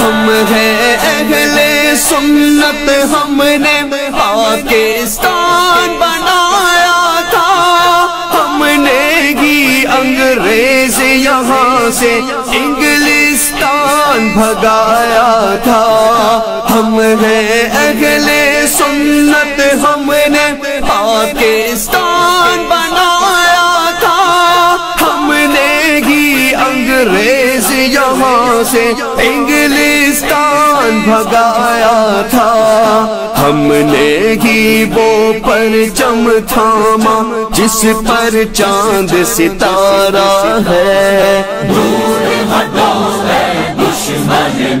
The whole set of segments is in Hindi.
पाकिस्तान है अगले सुन्नत हमने पाकिस्तान बनाया था। हमने ही अंग्रेज़ यहाँ से इंग्लिस्तान भगाया था। हमने अगले सुन्नत हमने पाकिस्तान से इंग्लिस्तान भगाया था। हमने ही वो परचम थामा, जिस पर चाँद सितारा है। दूर हटो दुश्मन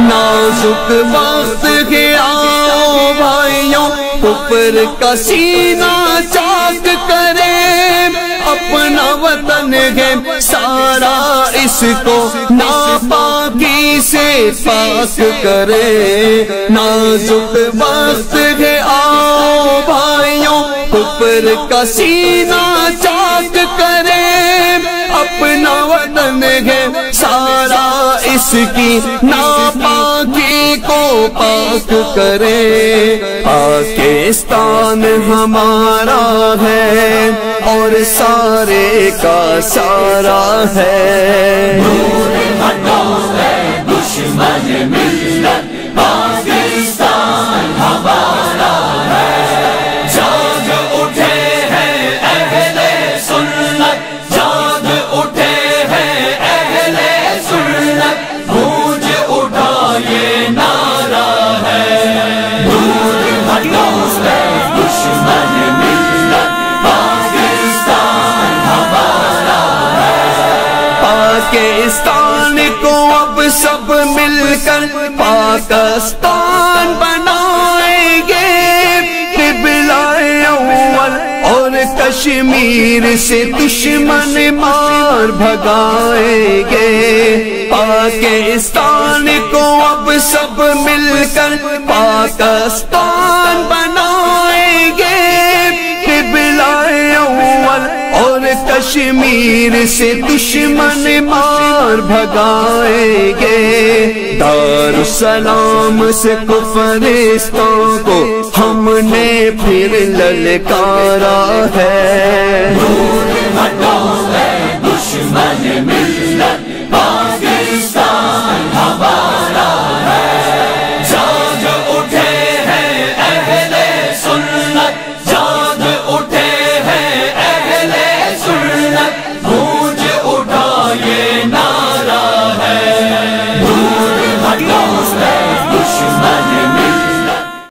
नाजुक वक्त आओ भाइयों, ऊपर का सीना चाक करे। अपना वतन है, सारा इसको नापाकी से पाक करे। नाजुक वक्त है, आओ भाइयों, ऊपर का सीना चाक करे। अपना वतन है, सारा इसकी नापाकी को पाक करे। पाकिस्तान हमारा है और सारे का सारा है। मिलकर पाकिस्तान बनाएँगे। अव्वल और कश्मीर से दुश्मन मार भगाएँगे। पाकिस्तान को अब सब मिलकर पाकिस्तान बनाएँगे कश्मीर से दुश्मन मार भगाएँगे। दारुसलाम से कुफरिस्तों को हमने फिर ललकारा है। दुश्मन मिल